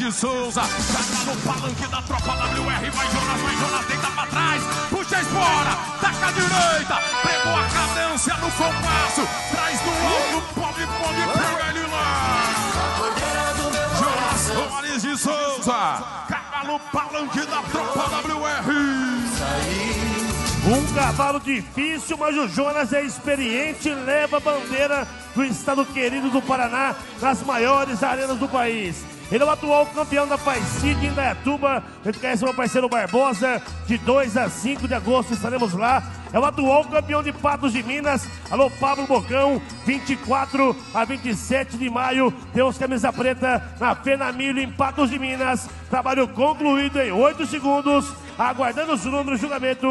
de Souza, tá no palanque da tropa WR, vai Jonas, vai Jonas, deita pra trás, puxa a taca a direita, pegou a cadência no compasso, traz do alto, pode, pode, pega ele lá. Jonas Soares de Souza, cavalo palanque da tropa WR. Um cavalo difícil, mas o Jonas é experiente, leva a bandeira do estado querido do Paraná nas maiores arenas do país. Ele é o atual campeão da Paicid em Dayatuba. A gente conhece meu parceiro Barbosa. De 2 a 5 de agosto estaremos lá. É o atual campeão de Patos de Minas. Alô, Pablo Bocão. 24 a 27 de maio. Temos camisa preta na Fenamilho, em Patos de Minas. Trabalho concluído em 8 segundos. Aguardando os números do julgamento.